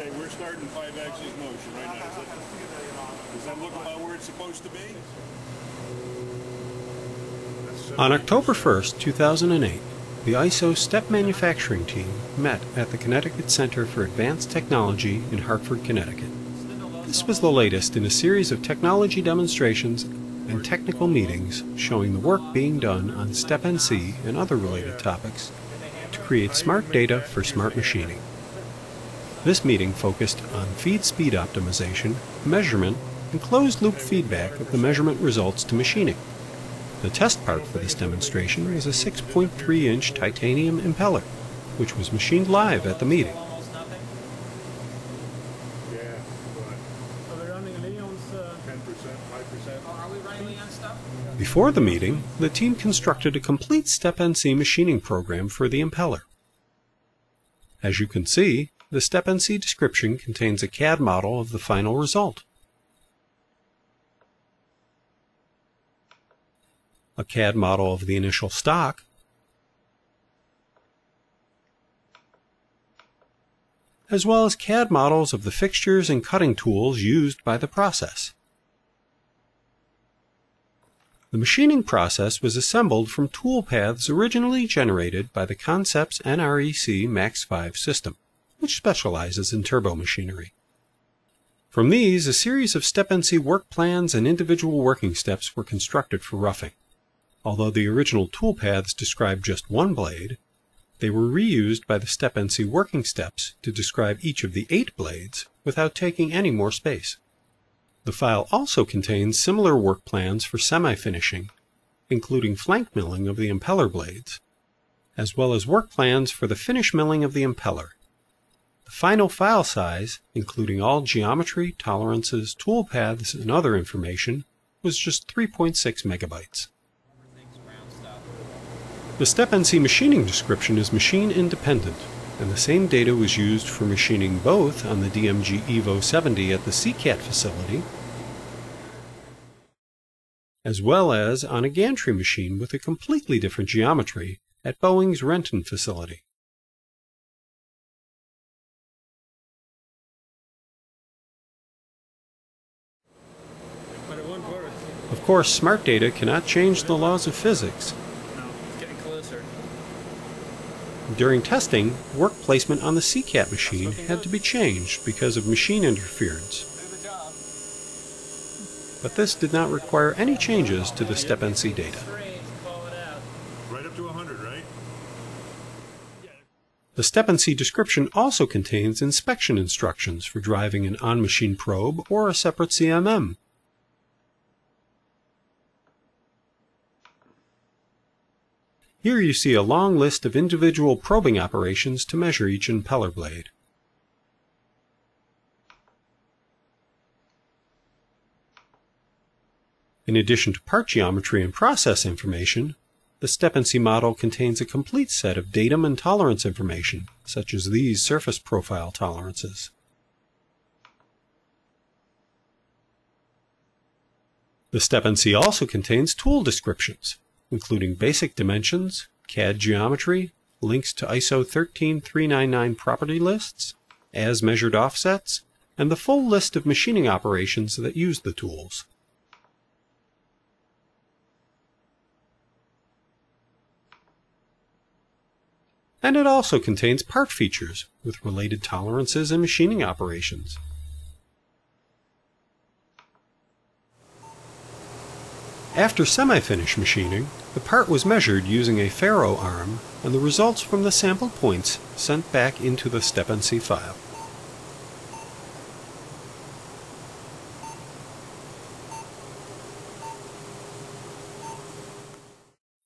Okay, we're starting five axis motion right now. Is that, does that look about where it's supposed to be? On October 1st, 2008, the ISO STEP manufacturing team met at the Connecticut Center for Advanced Technology in Hartford, Connecticut. This was the latest in a series of technology demonstrations and technical meetings showing the work being done on STEP NC and other related topics to create smart data for smart machining. This meeting focused on feed speed optimization, measurement, and closed loop feedback of the measurement results to machining. The test part for this demonstration was a 6.3 inch titanium impeller, which was machined live at the meeting. Before the meeting, the team constructed a complete STEP NC machining program for the impeller. As you can see, the STEP NC description contains a CAD model of the final result. A CAD model of the initial stock, as well as CAD models of the fixtures and cutting tools used by the process. The machining process was assembled from tool paths originally generated by the Concepts NREC Max 5 system, which specializes in turbo machinery. From these, a series of STEP NC work plans and individual working steps were constructed for roughing. Although the original tool paths described just one blade, they were reused by the STEP NC working steps to describe each of the eight blades without taking any more space. The file also contains similar work plans for semi-finishing, including flank milling of the impeller blades, as well as work plans for the finish milling of the impeller. Final file size, including all geometry, tolerances, toolpaths, and other information, was just 3.6 megabytes. The STEP NC machining description is machine independent, and the same data was used for machining both on the DMG EVO 70 at the CCAT facility, as well as on a gantry machine with a completely different geometry at Boeing's Renton facility. Course, smart data cannot change the laws of physics. No, it's getting closer. During testing, work placement on the CCAT machine had to be changed because of machine interference, Do the job. but this did not require any changes to the STEP NC data. Three, call it out. Right up to a hundred, right? The STEP NC description also contains inspection instructions for driving an on-machine probe or a separate CMM. Here you see a long list of individual probing operations to measure each impeller blade. In addition to part geometry and process information, the STEP NC model contains a complete set of datum and tolerance information, such as these surface profile tolerances. The STEP NC also contains tool descriptions, including basic dimensions, CAD geometry, links to ISO 13399 property lists, as measured offsets, and the full list of machining operations that use the tools. And it also contains part features with related tolerances and machining operations. After semi-finish machining, the part was measured using a FARO arm and the results from the sample points sent back into the STEP NC file.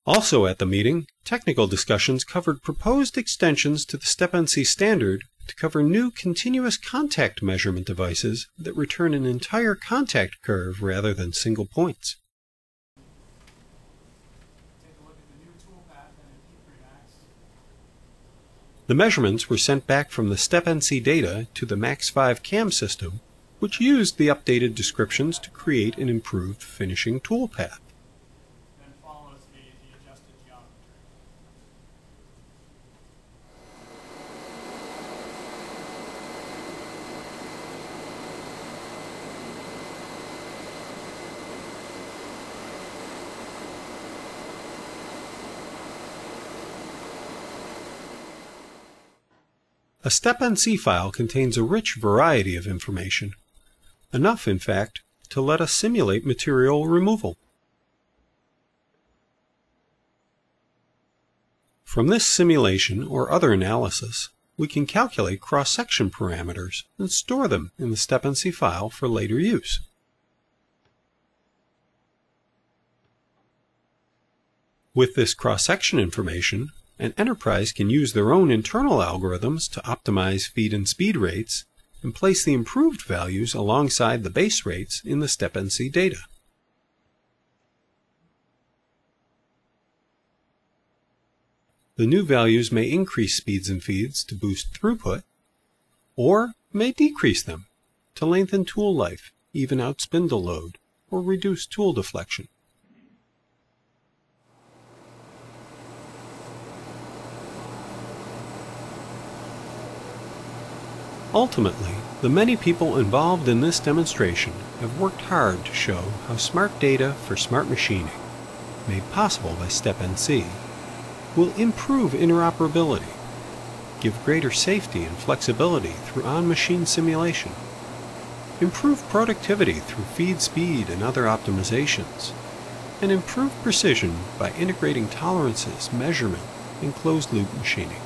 Also at the meeting, technical discussions covered proposed extensions to the STEP NC standard to cover new continuous contact measurement devices that return an entire contact curve rather than single points. Take a look at the new toolpath and in P3max. The measurements were sent back from the STEP NC data to the MAX 5 CAM system, which used the updated descriptions to create an improved finishing toolpath. A StepNC file contains a rich variety of information, enough, in fact, to let us simulate material removal. From this simulation or other analysis, we can calculate cross-section parameters and store them in the StepNC file for later use. With this cross-section information, an enterprise can use their own internal algorithms to optimize feed and speed rates and place the improved values alongside the base rates in the StepNC data. The new values may increase speeds and feeds to boost throughput, or may decrease them to lengthen tool life, even out spindle load, or reduce tool deflection. Ultimately, the many people involved in this demonstration have worked hard to show how smart data for smart machining, made possible by StepNC, will improve interoperability, give greater safety and flexibility through on-machine simulation, improve productivity through feed speed and other optimizations, and improve precision by integrating tolerances, measurement, and closed-loop machining.